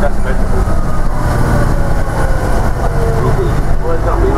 That's a vegetable. Well, it's not really